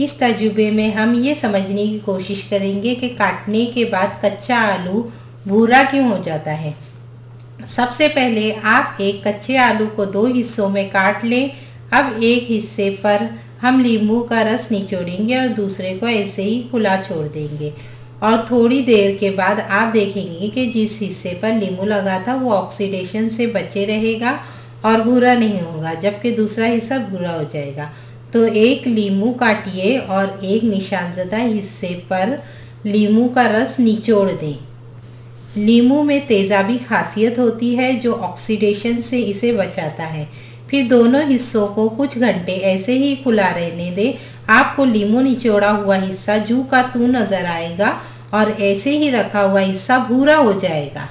इस तजुर्बे में हम ये समझने की कोशिश करेंगे कि काटने के बाद कच्चा आलू भूरा क्यों हो जाता है? सबसे पहले आप एक कच्चे आलू को दो हिस्सों में काट लें। अब एक हिस्से पर हम नींबू का रस निचोड़ेंगे और दूसरे को ऐसे ही खुला छोड़ देंगे। और थोड़ी देर के बाद आप देखेंगे कि जिस हिस्से पर नींबू लगा था, वो ऑक्सीडेशन से बचे रहेगा और भूरा नहीं होगा, जबकि दूसरा हिस्सा भूरा हो जाएगा। तो एक लीमू काटिए और एक निशानजदा हिस्से पर लीमू का रस निचोड़ दें। लीमू में तेज़ाबी खासियत होती है जो ऑक्सीडेशन से इसे बचाता है। फिर दोनों हिस्सों को कुछ घंटे ऐसे ही खुला रहने दें। आपको लीमू निचोड़ा हुआ हिस्सा जू का तू नज़र आएगा और ऐसे ही रखा हुआ हिस्सा भूरा हो जाएगा।